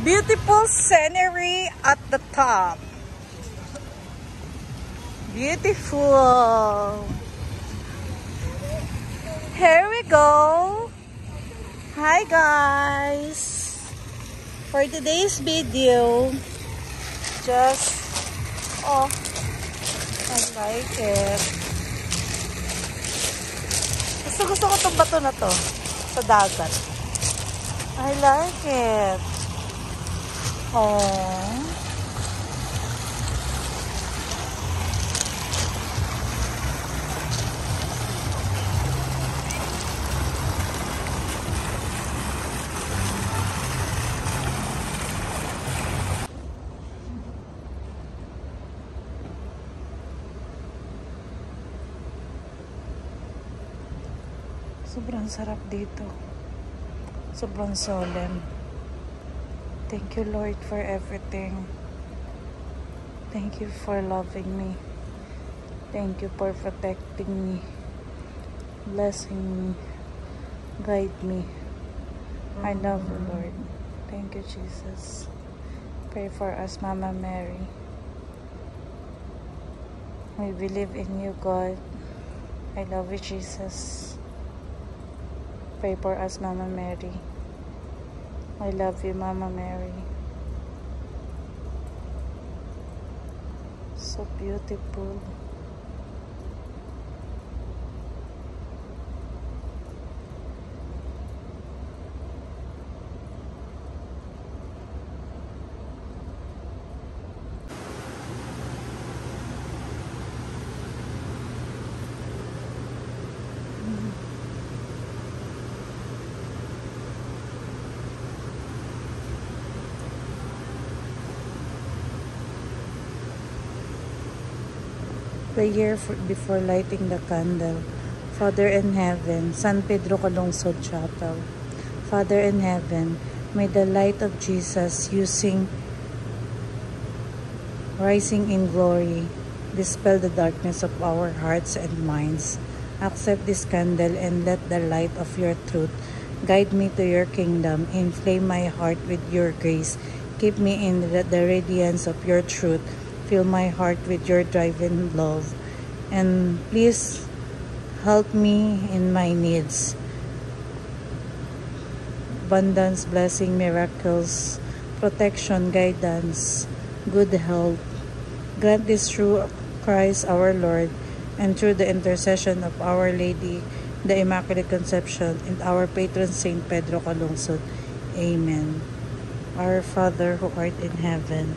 Beautiful scenery at the top. Beautiful. Here we go. Hi guys. For today's video, just, oh, I like it. Gusto gusto ko itong bato na to sa dagat. I like it. Oh. Sobrang sarap dito. Sobrang solemn. Thank you, Lord, for everything. Thank you for loving me. Thank you for protecting me, blessing me, guide me. I mm-hmm. love you, Lord. Thank you, Jesus. Pray for us, Mama Mary. We believe in you, God. I love you, Jesus. Pray for us, Mama Mary. I love you, Mama Mary. So beautiful. Prayer for, before lighting the candle. Father in heaven, San Pedro Calungsod Chapel. Father in heaven, may the light of Jesus using rising in glory dispel the darkness of our hearts and minds. Accept this candle and let the light of your truth guide me to your kingdom. Inflame my heart with your grace. Keep me in the, the radiance of your truth fill my heart with your driving love. And please help me in my needs. Abundance, blessing, miracles, protection, guidance, good health. Grant this through Christ our Lord and through the intercession of Our Lady, the Immaculate Conception, and our patron Saint Pedro Calungsod. Amen. Our Father who art in heaven,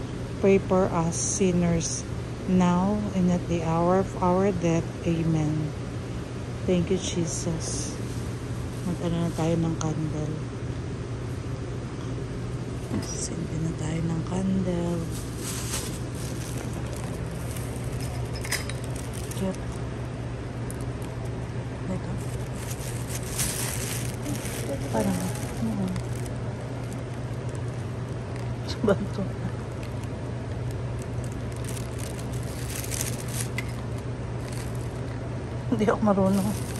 pray for us sinners, now and at the hour of our death. Amen. Thank you, Jesus. Mag-ano na tayo ng candle. Sindi na tayo ng candle. Cute. Ito. Parang, ano? Banto. Hindi ako marunong.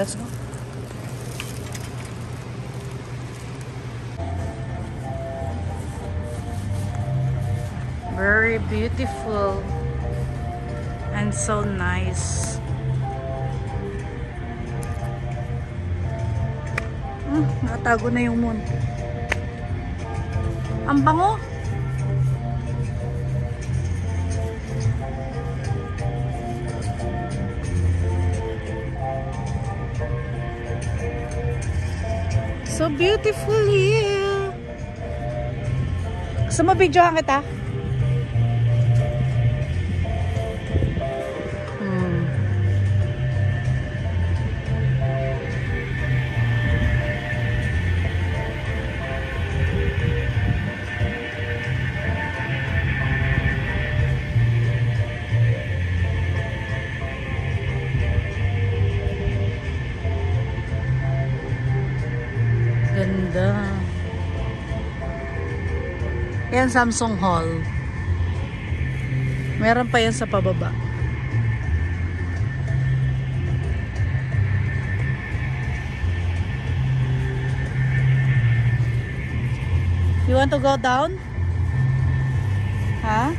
Let's go. Very beautiful and so nice. Hmm, natago na yung moon. Ang bango. So beautiful here. Gusto mo videohan kita? Ganda. Yan Samsung Hall. Meron pa yan sa pababa. You want to go down? Ha?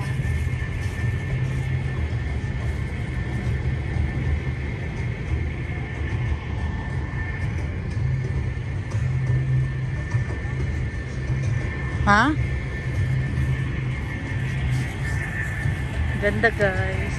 Ha? Ganda guys.